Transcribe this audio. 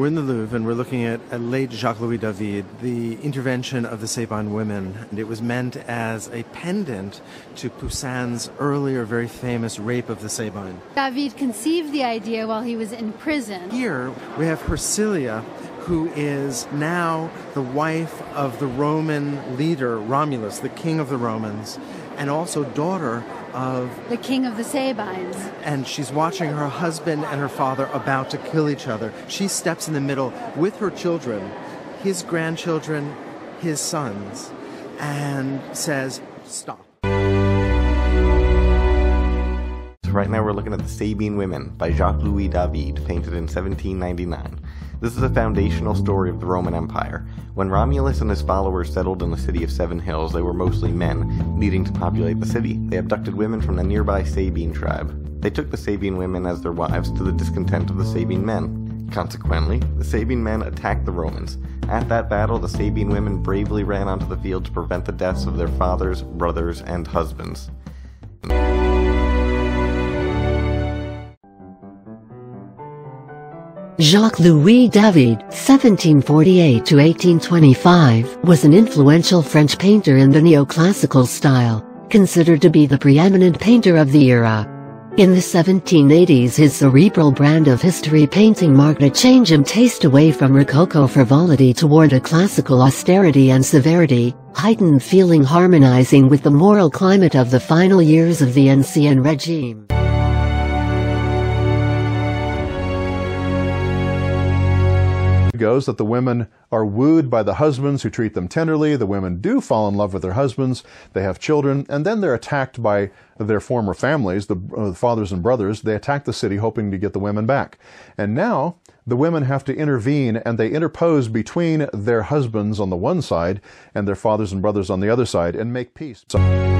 We're in the Louvre and we're looking at a late Jacques Louis David, the intervention of the Sabine women. And it was meant as a pendant to Poussin's earlier, very famous rape of the Sabine. David conceived the idea while he was in prison. Here we have Hersilia, who is now the wife of the Roman leader Romulus, the king of the Romans, and also daughter of the king of the Sabines. And she's watching her husband and her father about to kill each other. She steps in the middle with her children, his grandchildren, his sons, and says, Stop. Right now, we're looking at The Sabine Women by Jacques Louis David, painted in 1799. This is a foundational story of the Roman Empire. When Romulus and his followers settled in the city of Seven Hills, they were mostly men, needing to populate the city. They abducted women from the nearby Sabine tribe. They took the Sabine women as their wives to the discontent of the Sabine men. Consequently, the Sabine men attacked the Romans. At that battle, the Sabine women bravely ran onto the field to prevent the deaths of their fathers, brothers, and husbands. Jacques-Louis David (1748–1825) was an influential French painter in the neoclassical style, considered to be the preeminent painter of the era. In the 1780s his cerebral brand of history painting marked a change in taste away from Rococo frivolity toward a classical austerity and severity, heightened feeling harmonizing with the moral climate of the final years of the Ancien regime. Goes that the women are wooed by the husbands who treat them tenderly. The women do fall in love with their husbands. They have children, and then they're attacked by their former families, the uh, fathers and brothers. They attack the city hoping to get the women back. And now the women have to intervene and they interpose between their husbands on the one side and their fathers and brothers on the other side and make peace. So